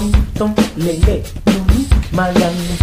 tum tum, lele, tum, malandro.